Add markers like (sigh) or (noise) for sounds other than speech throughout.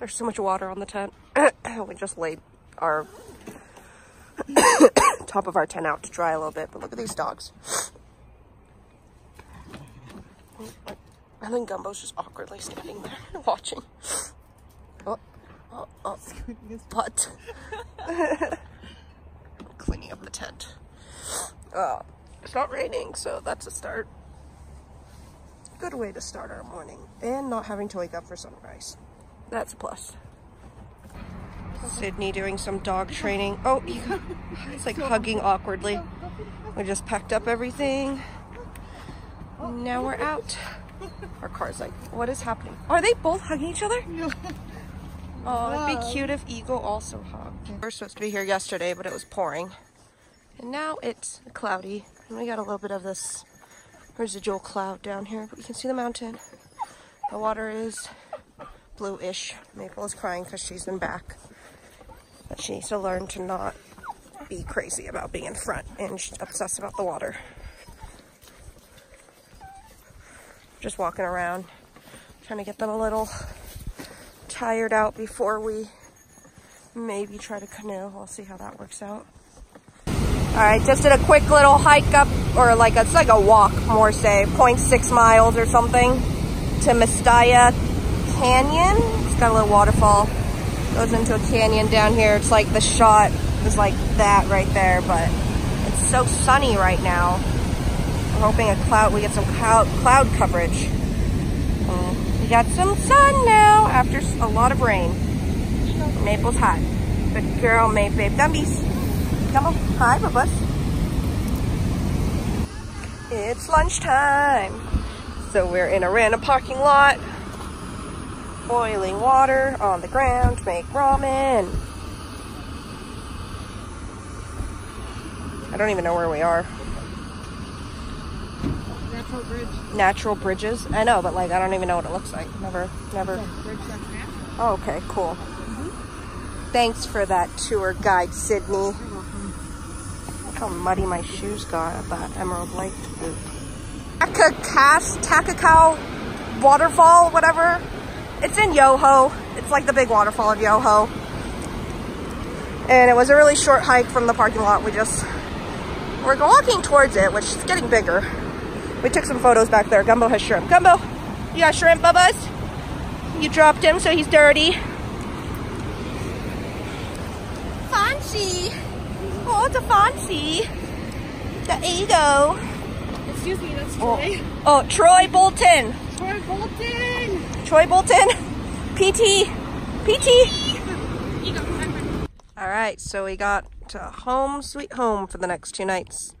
There's so much water on the tent. (coughs) we just laid our (coughs) top of our tent out to dry a little bit, but look at these dogs. And then Gumbo's just awkwardly standing there (laughs) watching. Oh, oh, oh. What? (laughs) Cleaning up the tent. Uh, it's not raining, so that's a start. Good way to start our morning. And not having to wake up for sunrise. That's a plus. Sydney doing some dog training. Oh, (laughs) he's like hugging awkwardly. We just packed up everything. Now we're out. Our car's like, what is happening? Are they both hugging each other? (laughs) Oh, it'd be cute if Ego also hugged. We were supposed to be here yesterday, but it was pouring. And now it's cloudy. And we got a little bit of this residual cloud down here, but you can see the mountain. The water is blue-ish. Maple is crying because she's in back. But she needs to learn to not be crazy about being in front and she's obsessed about the water. Just walking around, trying to get them a little tired out before we maybe try to canoe. We'll see how that works out. All right, just did a quick little hike up, or like, it's like a walk, more say, 0.6 miles or something to Mistaya Canyon. It's got a little waterfall. Goes into a canyon down here. It's like the shot is like that right there, but it's so sunny right now. I'm hoping a cloud, we get some cloud, cloud coverage. We got some sun now after a lot of rain. Maple's hot. Good girl, Mape, babe. Dumbies. Come on. Hi, Bubba. It's lunchtime. So we're in a random parking lot. Boiling water on the ground to make ramen. I don't even know where we are. Natural bridge. Natural bridges. I know, but like I don't even know what it looks like. Never, never. Oh, okay, cool. Thanks for that tour guide, Sydney. Look how muddy my shoes got at that Emerald Lake boot. Takakkaw waterfall, whatever. It's in Yoho. It's like the big waterfall of Yoho. And it was a really short hike from the parking lot. We just, we're walking towards it, which is getting bigger. We took some photos back there. Gumbo has shrimp. Gumbo, you got shrimp, Bubba's? You dropped him, so he's dirty. Fancy. Oh, it's a fancy. The ego. Excuse me, that's Oh, Troy. oh, Bolton. Troy Bolton. Troy Bolton. PT. PT. All right, so we got to home sweet home for the next two nights.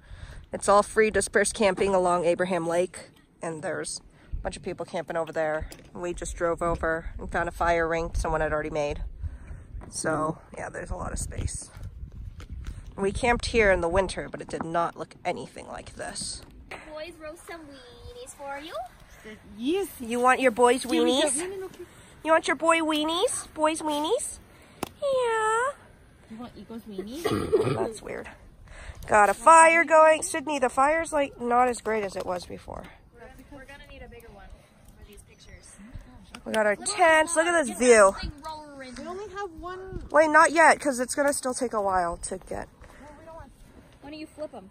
It's all free dispersed camping along Abraham Lake, and there's a bunch of people camping over there. We just drove over and found a fire ring someone had already made. So, yeah, there's a lot of space. We camped here in the winter, but it did not look anything like this. Boys roast some weenies for you. Yes. You want your boys' weenies? You want your boy weenies? Boys' weenies? Yeah. You want Ego's weenie? (coughs) That's weird. Got a fire going. Sydney, the fire's like not as great as it was before. We're gonna need a bigger one for these pictures. We got our tents. Look at this view. We only have one. Wait, not yet, because it's gonna still take a while to get. Why don't you flip them?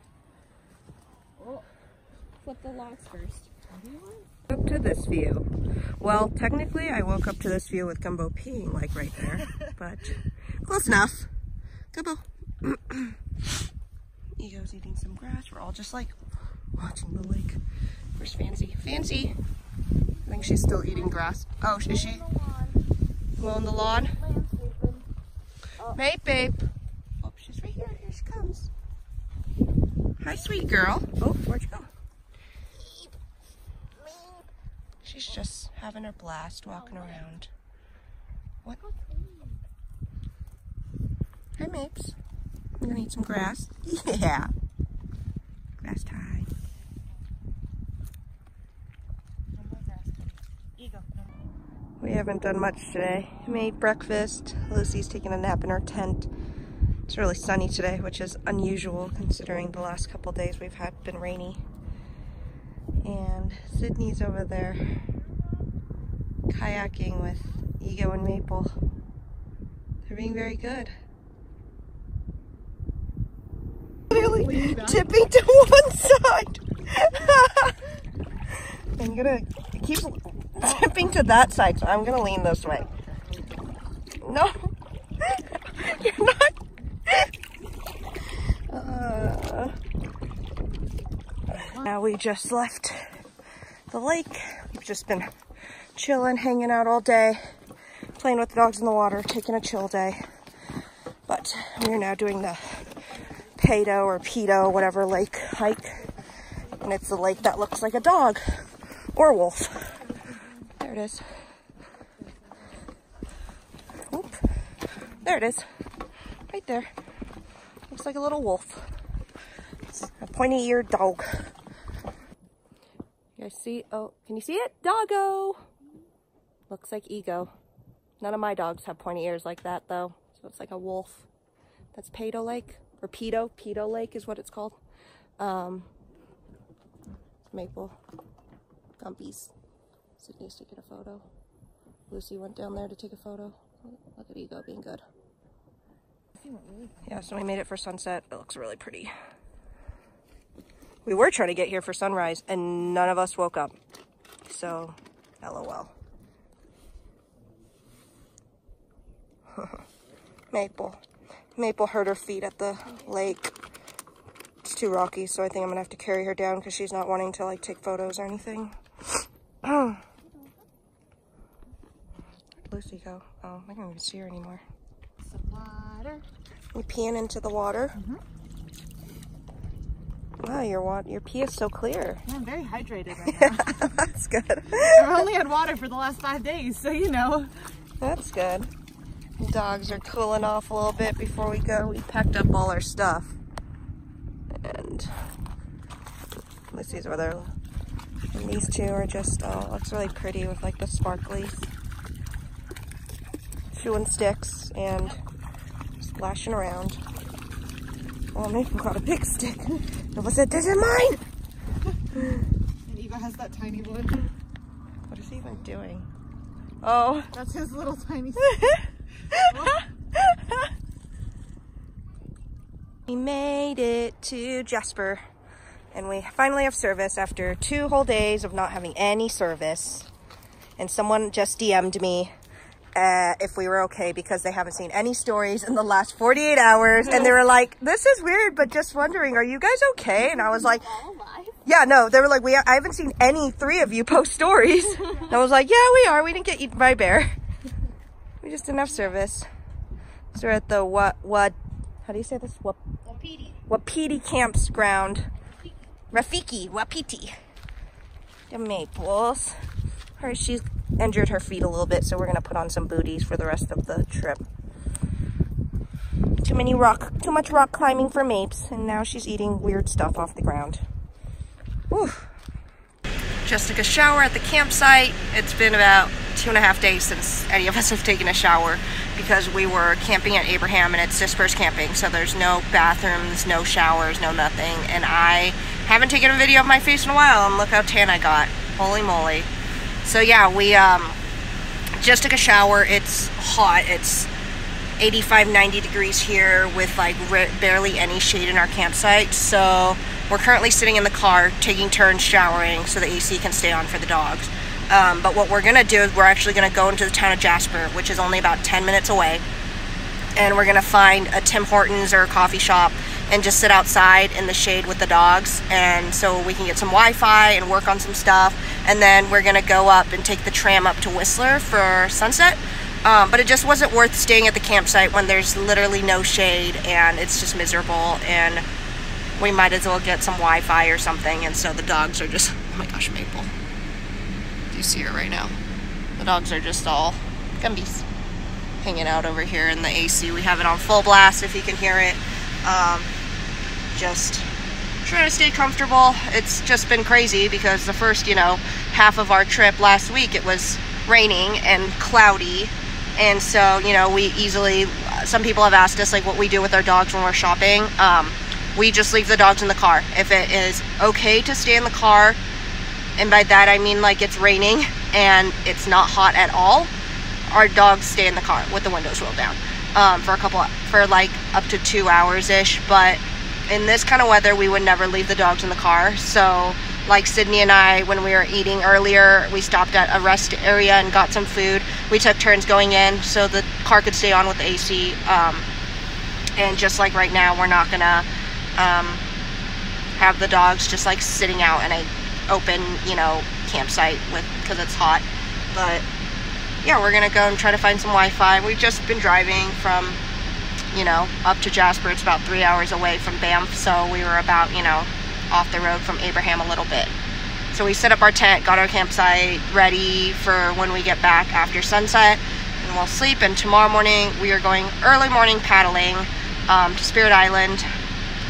Oh. Flip the logs first. Up to this view. Well, technically, I woke up to this view with Gumbo peeing like right there, (laughs) but close enough. Gumbo. (clears throat) Ego's eating some grass. We're all just like watching the lake. Where's Fancy? Fancy. I think she's still eating grass. Oh, is she mowing the lawn? Mate, babe. Oh, she's right here. Here she comes. Hi, sweet girl. Oh, where'd you go? She's just having her blast walking around. What? Hi, Mapes. You gonna eat some grass? (laughs) Yeah. Grass time. We haven't done much today. Made breakfast. Lucy's taking a nap in her tent. It's really sunny today, which is unusual considering the last couple days we've had been rainy. And Sydney's over there kayaking with Ego and Maple. They're being very good. Really (laughs) tipping to one side. (laughs) I'm gonna keep tipping to that side, so I'm gonna lean this way. No, (laughs) you're not. Uh, now we just left the lake. We've just been chilling, hanging out all day, playing with the dogs in the water, taking a chill day. But we're now doing the Pado or Peyto, whatever lake hike. And it's the lake that looks like a dog or a wolf. There it is. Oop. There it is. Right there. Looks like a little wolf. It's a pointy eared dog. You guys see? Oh, can you see it? Doggo! Looks like Ego. None of my dogs have pointy ears like that though. So it's like a wolf. That's Pado Lake. Or Peyto. Peyto Lake is what it's called. Um, Maple. Gumpies. Sydney's taking a photo. Lucy went down there to take a photo. Look at Ego being good. Yeah, so we made it for sunset. It looks really pretty. We were trying to get here for sunrise and none of us woke up. So, lol. (laughs) Maple. Maple hurt her feet at the lake. It's too rocky, so I think I'm gonna have to carry her down because she's not wanting to like take photos or anything. Where'd (clears throat) Lucy go? Oh, I don't even see her anymore. Some water. You peeing into the water? Mm-hmm. Wow, your water, your pee is so clear. Yeah, I'm very hydrated right (laughs) now. That's good. (laughs) I've only had water for the last five days, so you know. That's good. Dogs are cooling off a little bit before we go. We packed up all our stuff. And let's see whether and these two are just, oh, looks really pretty with like the sparklies. Chewing sticks and splashing around. Oh, Maple got a big stick. (laughs) Nova said, this is mine! And Eva has that tiny one. What is he even doing? Oh, That's his little tiny. (laughs) We made it to Jasper and we finally have service after two whole days of not having any service. And someone just DM'd me uh, if we were okay because they haven't seen any stories in the last 48 hours. And they were like, this is weird, but just wondering, are you guys okay? And I was like, yeah, no, they were like, we, I haven't seen any three of you post stories. (laughs) and I was like, yeah, we are. We didn't get eaten by a bear. We just didn't have service. So we're at the what, what, how do you say this? What, Wapiti. Wapiti campground. Rafiki, Wapiti. The maples. Her, she's injured her feet a little bit, so we're gonna put on some booties for the rest of the trip. Too many rock, too much rock climbing for Mapes, and now she's eating weird stuff off the ground. Whew. Just took a shower at the campsite. It's been about two and a half days since any of us have taken a shower because we were camping at Abraham and it's dispersed camping. So there's no bathrooms, no showers, no nothing. And I haven't taken a video of my face in a while and look how tan I got. Holy moly. So yeah, we um, just took a shower. It's hot. It's 85, 90 degrees here with like barely any shade in our campsite. So we're currently sitting in the car taking turns showering so the AC can stay on for the dogs. Um, but what we're gonna do is we're actually gonna go into the town of Jasper, which is only about 10 minutes away. And we're gonna find a Tim Hortons or a coffee shop and just sit outside in the shade with the dogs. And so we can get some Wi-Fi and work on some stuff. And then we're gonna go up and take the tram up to Whistler for sunset. Um, but it just wasn't worth staying at the campsite when there's literally no shade and it's just miserable. And we might as well get some Wi-Fi or something. And so the dogs are just, oh my gosh, Maple. Do you see her right now? The dogs are just all gumbies hanging out over here in the AC. We have it on full blast if you can hear it. Um, just trying to stay comfortable. It's just been crazy because the first, you know, half of our trip last week it was raining and cloudy. And so, you know, we easily, some people have asked us like what we do with our dogs when we're shopping. Um, we just leave the dogs in the car. If it is okay to stay in the car, and by that I mean like it's raining and it's not hot at all, our dogs stay in the car with the windows rolled down um, for a couple for like up to two hours ish. But in this kind of weather, we would never leave the dogs in the car. So like Sydney and I, when we were eating earlier, we stopped at a rest area and got some food. We took turns going in so the car could stay on with the AC. Um, and just like right now, we're not gonna um, have the dogs just like sitting out in a open, you know, campsite with because it's hot. But yeah, we're gonna go and try to find some Wi-Fi. We've just been driving from, you know, up to Jasper. It's about three hours away from Banff, so we were about, you know, off the road from Abraham a little bit. So we set up our tent, got our campsite ready for when we get back after sunset, and we'll sleep. And tomorrow morning we are going early morning paddling um, to Spirit Island,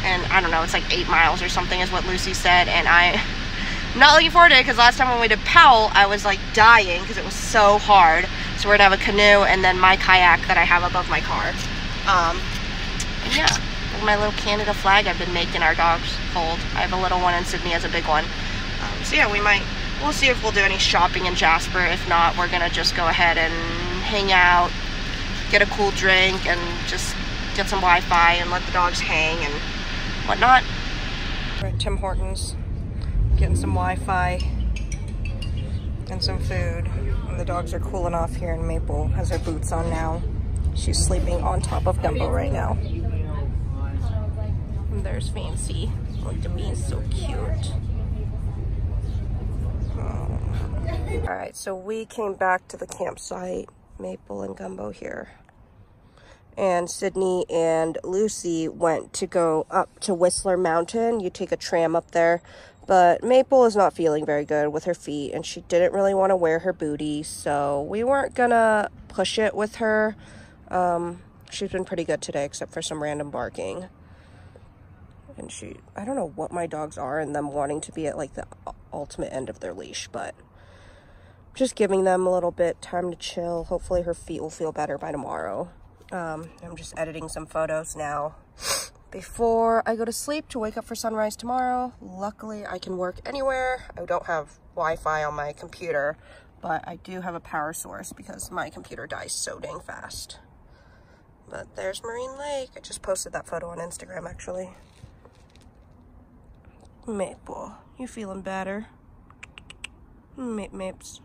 and I don't know, it's like eight miles or something is what Lucy said, and I. am Not looking forward to it because last time when we did Powell, I was like dying because it was so hard. So we're gonna have a canoe and then my kayak that I have above my car. Um, yeah, my little Canada flag I've been making our dogs hold. I have a little one and Sydney has a big one. Um, so yeah, we might, we'll see if we'll do any shopping in Jasper. If not, we're gonna just go ahead and hang out, get a cool drink, and just get some Wi-Fi and let the dogs hang and whatnot. We're at Tim Hortons, getting some Wi-Fi and some food. And the dogs are cooling off here in Maple. Has her boots on now. She's sleeping on top of Gumbo right now. And there's Fancy. Look at me, so cute. Oh. All right, so we came back to the campsite, Maple and Gumbo here. And Sydney and Lucy went to go up to Whistler Mountain. You take a tram up there. But Maple is not feeling very good with her feet, and she didn't really want to wear her booty, so we weren't gonna push it with her. Um, she's been pretty good today, except for some random barking and she i don't know what my dogs are and them wanting to be at like the ultimate end of their leash but just giving them a little bit time to chill hopefully her feet will feel better by tomorrow um, i'm just editing some photos now. Before i go to sleep to wake up for sunrise tomorrow luckily i can work anywhere. I don't have wi-fi on my computer but i do have a power source because my computer dies so dang fast. But there's Moraine Lake. I just posted that photo on instagram actually. Maple, you feeling better? Maps.